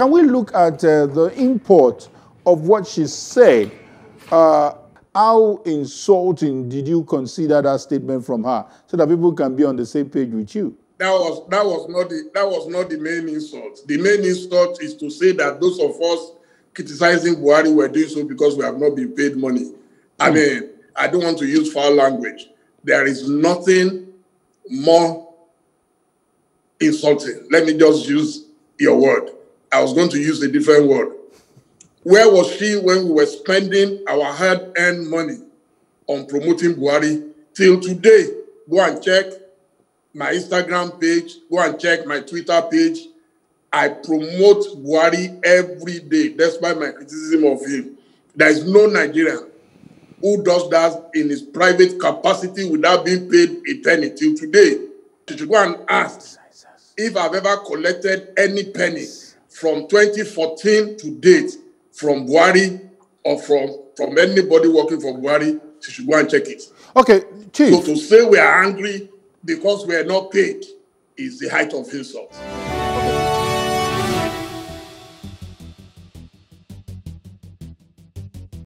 can we look at uh, the import of what she said? Uh, how insulting did you consider that statement from her so that people can be on the same page with you? That was that was not the that was not the main insult. The main insult is to say that those of us criticizing Buhari were doing so because we have not been paid money. I hmm. mean, I don't want to use foul language. There is nothing more insulting. Let me just use your word. I was going to use a different word. Where was she when we were spending our hard earned money on promoting Buhari till today? Go and check my Instagram page, go and check my Twitter page. I promote Buhari every day, despite my criticism of him. There is no Nigerian who does that in his private capacity without being paid penny till today. You should go and ask if I've ever collected any penny from 2014 to date from Buhari or from, from anybody working for Buhari, she should go and check it. Okay, Chief. So to say we are angry because we are not paid is the height of insult.